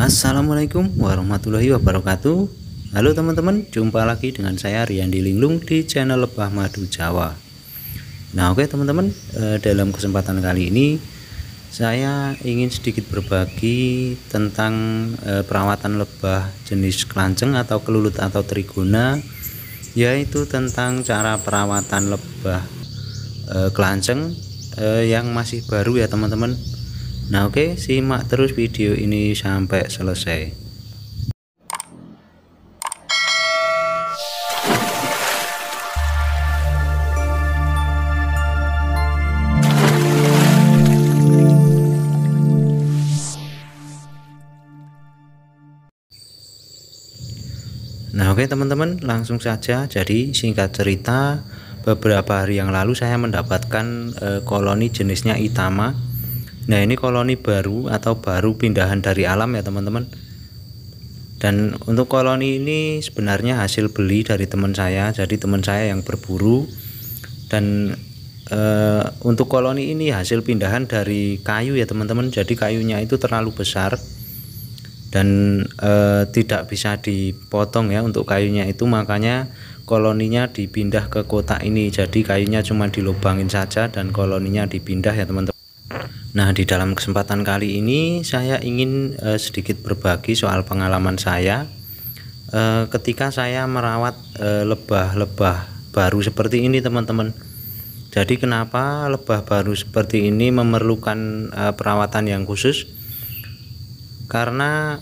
Assalamualaikum warahmatullahi wabarakatuh. Halo teman-teman jumpa lagi dengan saya Rian Linglung di channel Lebah Madu Jawa. Nah oke teman-teman eh, dalam kesempatan kali ini saya ingin sedikit berbagi tentang eh, perawatan lebah jenis kelanceng atau kelulut atau trigona yaitu tentang cara perawatan lebah eh, kelanceng yang masih baru ya teman-teman Nah oke simak terus video ini sampai selesai. Nah oke teman-teman langsung saja. Jadi singkat cerita beberapa hari yang lalu saya mendapatkan e, koloni jenisnya Itama Nah ini koloni baru atau baru pindahan dari alam ya teman-teman. Dan untuk koloni ini sebenarnya hasil beli dari teman saya jadi teman saya yang berburu. Dan e, untuk koloni ini hasil pindahan dari kayu ya teman-teman. Jadi kayunya itu terlalu besar dan e, tidak bisa dipotong ya untuk kayunya itu. Makanya koloninya dipindah ke kotak ini. Jadi kayunya cuma dilubangin saja dan koloninya dipindah ya teman-teman Nah, di dalam kesempatan kali ini saya ingin uh, sedikit berbagi soal pengalaman saya uh, ketika saya merawat eh, lebah-lebah uh, baru seperti ini, teman-teman. Jadi, kenapa lebah baru seperti ini memerlukan perawatan yang khusus? Karena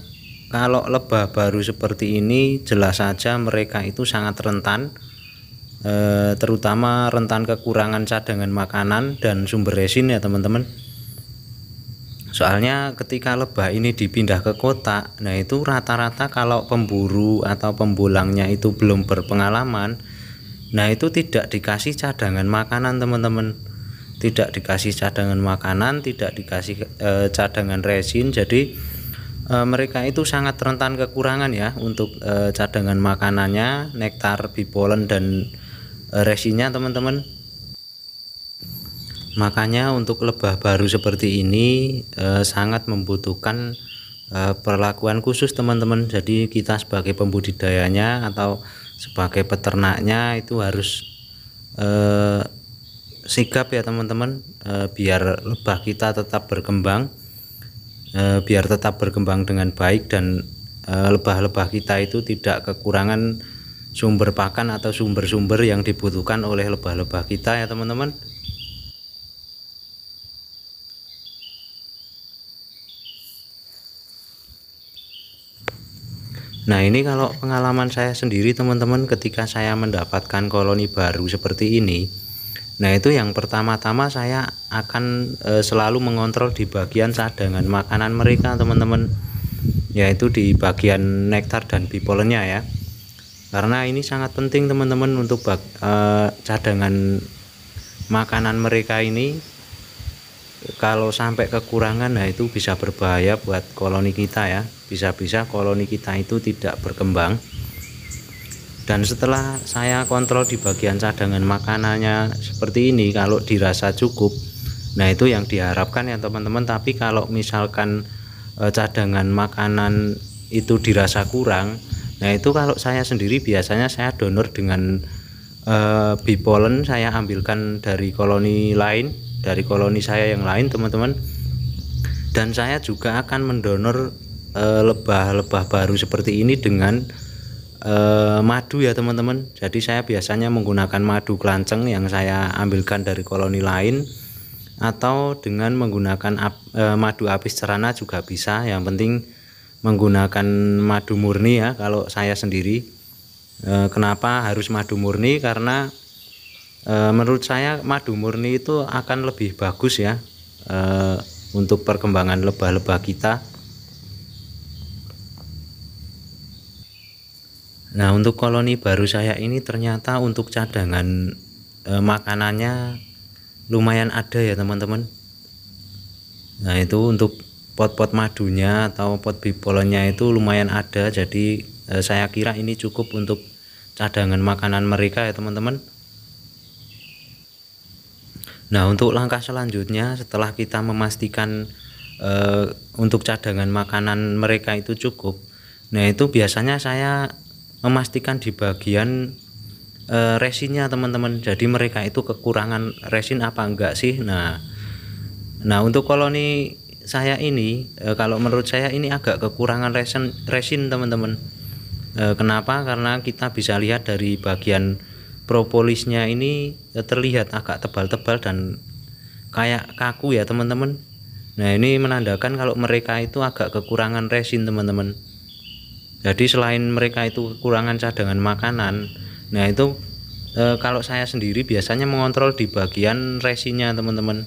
kalau lebah baru seperti ini jelas saja mereka itu sangat rentan terutama rentan kekurangan cadangan makanan dan sumber resin ya teman-teman. Soalnya ketika lebah ini dipindah ke kota nah itu rata-rata kalau pemburu atau pembulangnya itu belum berpengalaman nah itu tidak dikasih cadangan makanan teman-teman. Tidak dikasih cadangan makanan tidak dikasih e, cadangan resin jadi e, mereka itu sangat rentan kekurangan ya untuk e, cadangan makanannya nektar bipolen dan e, resinnya teman-teman Makanya untuk lebah baru seperti ini eh, sangat membutuhkan eh, perlakuan khusus teman-teman. Jadi kita sebagai pembudidayanya atau sebagai peternaknya itu harus eh, sigap ya teman-teman eh, biar lebah kita tetap berkembang eh, biar tetap berkembang dengan baik dan eh, lebah-lebah kita itu tidak kekurangan sumber pakan atau sumber-sumber yang dibutuhkan oleh lebah-lebah kita ya teman-teman. Nah ini kalau pengalaman saya sendiri teman-teman ketika saya mendapatkan koloni baru seperti ini Nah itu yang pertama-tama saya akan e, selalu mengontrol di bagian cadangan makanan mereka teman-teman Yaitu di bagian nektar dan bipolennya ya Karena ini sangat penting teman-teman untuk bag, e, cadangan makanan mereka ini. Kalau sampai kekurangan nah itu bisa berbahaya buat koloni kita ya. Bisa-bisa koloni kita itu tidak berkembang. Dan setelah saya kontrol di bagian cadangan makanannya seperti ini kalau dirasa cukup nah itu yang diharapkan ya teman-teman. Tapi kalau misalkan e, cadangan makanan itu dirasa kurang nah itu kalau saya sendiri biasanya saya donor dengan e, bipolen saya ambilkan dari koloni lain dari koloni saya yang lain teman-teman. Dan saya juga akan mendonor eh, lebah-lebah baru seperti ini dengan e, madu ya teman-teman. Jadi saya biasanya menggunakan madu kelanceng yang saya ambilkan dari koloni lain atau dengan menggunakan ap, madu apis cerana juga bisa. Yang penting menggunakan madu murni ya kalau saya sendiri. E, kenapa harus madu murni? Karena e, menurut saya madu murni itu akan lebih bagus ya e, untuk perkembangan lebah-lebah kita. Nah untuk koloni baru saya ini ternyata untuk cadangan e, makanannya lumayan ada ya teman-teman. Nah itu untuk pot-pot madunya atau pot bipolennya itu lumayan ada. Jadi e, saya kira ini cukup untuk cadangan makanan mereka ya teman-teman. Nah untuk langkah selanjutnya setelah kita memastikan eh, untuk cadangan makanan mereka itu cukup nah itu biasanya saya memastikan di bagian eh, resinnya teman-teman. Jadi mereka itu kekurangan resin apa enggak sih? Nah nah untuk koloni saya ini eh, kalau menurut saya ini agak kekurangan resin resin teman-teman. Eh, kenapa? Karena kita bisa lihat dari bagian propolisnya ini eh, terlihat agak tebal-tebal dan kayak kaku ya teman-teman. Nah ini menandakan kalau mereka itu agak kekurangan resin teman-teman. Jadi selain mereka itu kekurangan cadangan makanan nah itu e, kalau saya sendiri biasanya mengontrol di bagian resinnya teman-teman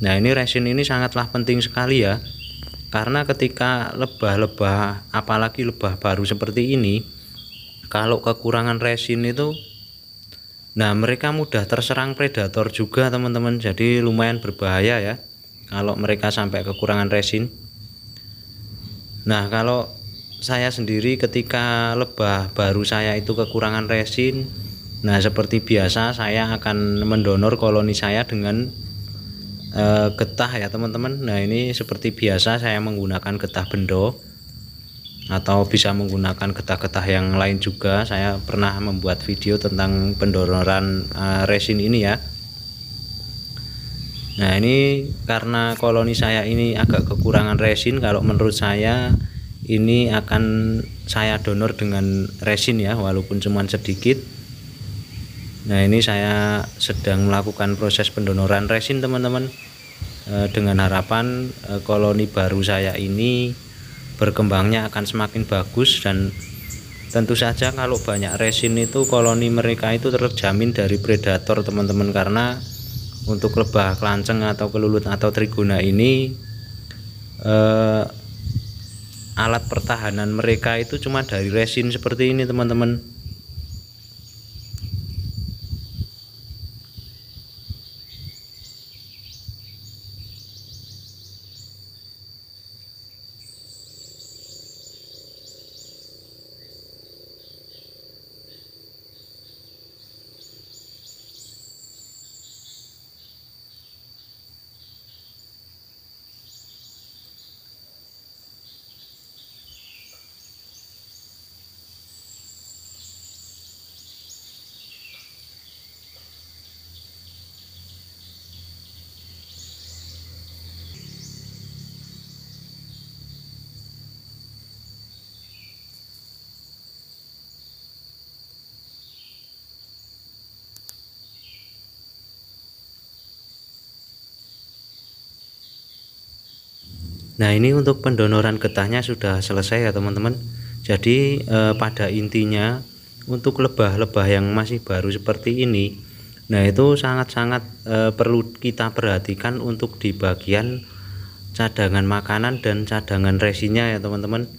Nah ini resin ini sangatlah penting sekali ya. Karena ketika lebah-lebah apalagi lebah baru seperti ini kalau kekurangan resin itu nah mereka mudah terserang predator juga teman-teman. Jadi lumayan berbahaya ya kalau mereka sampai kekurangan resin. Nah kalau saya sendiri ketika lebah baru saya itu kekurangan resin nah seperti biasa saya akan mendonor koloni saya dengan uh, getah ya teman-teman. Nah ini seperti biasa saya menggunakan getah bendo atau bisa menggunakan getah-getah yang lain juga. Saya pernah membuat video tentang pendonoran uh, resin ini ya. Nah ini karena koloni saya ini agak kekurangan resin kalau menurut saya ini akan saya donor dengan resin ya walaupun cuma sedikit Nah ini saya sedang melakukan proses pendonoran resin teman-teman. E, dengan harapan e, koloni baru saya ini berkembangnya akan semakin bagus dan tentu saja kalau banyak resin itu koloni mereka itu terjamin dari predator teman-teman. Karena untuk lebah kelanceng atau kelulut atau trigona ini e, alat pertahanan mereka itu cuma dari resin seperti ini teman-teman Nah ini untuk pendonoran getahnya sudah selesai ya teman-teman. Jadi eh, pada intinya untuk lebah-lebah yang masih baru seperti ini nah itu sangat-sangat eh, perlu kita perhatikan untuk di bagian cadangan makanan dan cadangan resinnya ya teman-teman.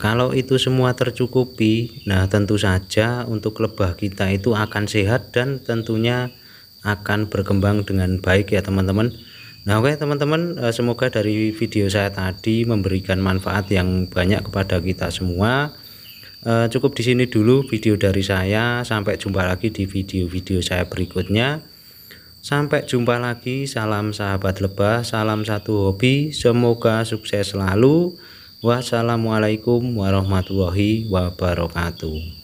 Kalau itu semua tercukupi nah tentu saja untuk lebah kita itu akan sehat dan tentunya akan berkembang dengan baik ya teman-teman Nah oke okay, teman-teman eh, semoga dari video saya tadi memberikan manfaat yang banyak kepada kita semua. Eh, cukup di sini dulu video dari saya. Sampai jumpa lagi di video-video saya berikutnya. Sampai jumpa lagi. Salam sahabat lebah salam satu hobi. Semoga sukses selalu. Wassalamualaikum warahmatullahi wabarakatuh